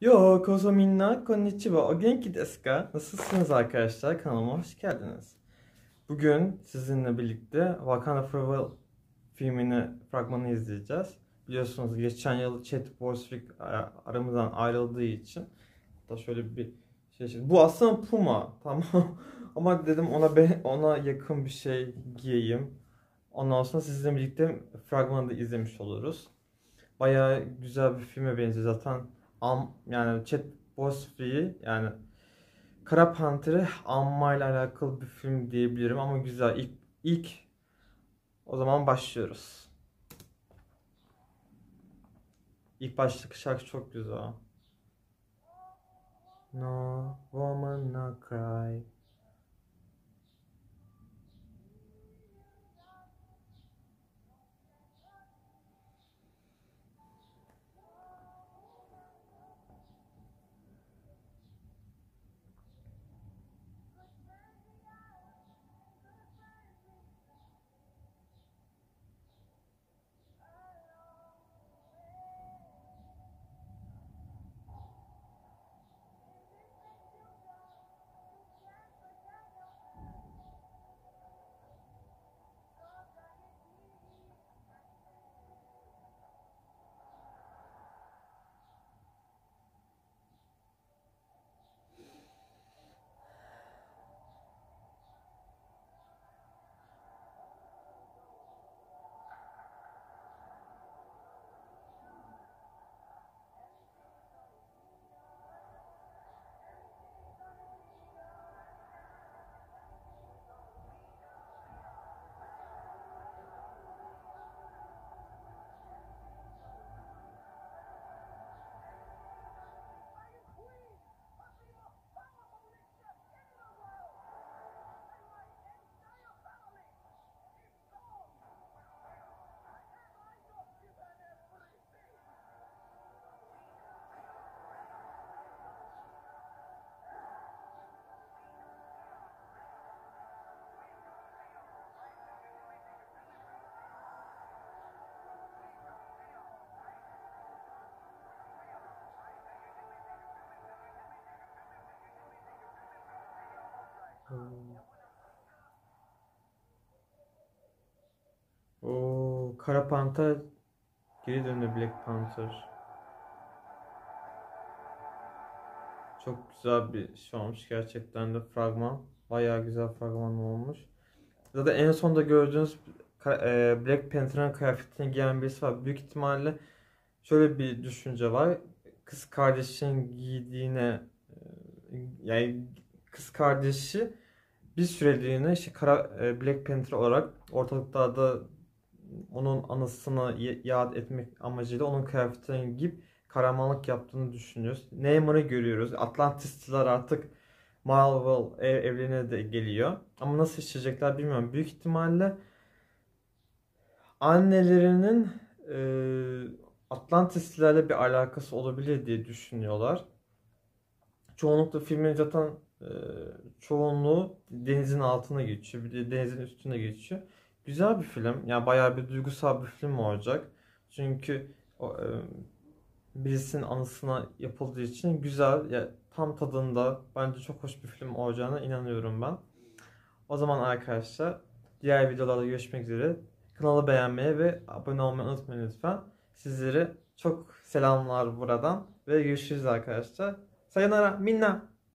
Yo, koso minna, konnichiwa, o genki desu ka? Nasılsınız arkadaşlar? Kanalıma hoş geldiniz. Bugün sizinle birlikte Wakanda Forever filmini, fragmanı izleyeceğiz. Biliyorsunuz geçen yıl Chadwick Boseman aramızdan ayrıldığı için da şöyle bir şey Bu aslında Puma, tamam. Ama dedim ona be, ona yakın bir şey giyeyim. Ondan sonra sizinle birlikte fragmanı da izlemiş oluruz. Bayağı güzel bir filme benziyor zaten Am, yani Chat Bosfi'yi yani Kara Panter'i anmayla alakalı bir film diyebilirim ama güzel. İlk, ilk o zaman başlıyoruz. İlk başlık şarkı çok güzel. No woman no cry. O Kara Panther geri döndü Black Panther. Çok güzel bir şey olmuş gerçekten de fragman. Bayağı güzel fragman olmuş. Zaten en sonda gördüğünüz e, Black Panther'ın kıyafetini giyen birisi var. Büyük ihtimalle şöyle bir düşünce var. Kız kardeşin giydiğine e, yani kız kardeşi bir süreliğine işte Kara, e, Black Panther olarak ortalıklarda onun anısını yad etmek amacıyla onun kıyafetini giyip kahramanlık yaptığını düşünüyoruz. Neymar'ı görüyoruz. Atlantisliler artık Marvel ev, evlerine de geliyor. Ama nasıl işleyecekler bilmiyorum. Büyük ihtimalle annelerinin e, Atlantislilerle bir alakası olabilir diye düşünüyorlar. Çoğunlukla filmin zaten çoğunluğu denizin altına geçiyor. Bir de denizin üstüne geçiyor. Güzel bir film. Yani bayağı bir duygusal bir film olacak. Çünkü o, e, birisinin anısına yapıldığı için güzel, ya, tam tadında bence çok hoş bir film olacağına inanıyorum ben. O zaman arkadaşlar diğer videolarda görüşmek üzere. Kanalı beğenmeyi ve abone olmayı unutmayın lütfen. Sizleri çok selamlar buradan ve görüşürüz arkadaşlar. さよなら。みんな。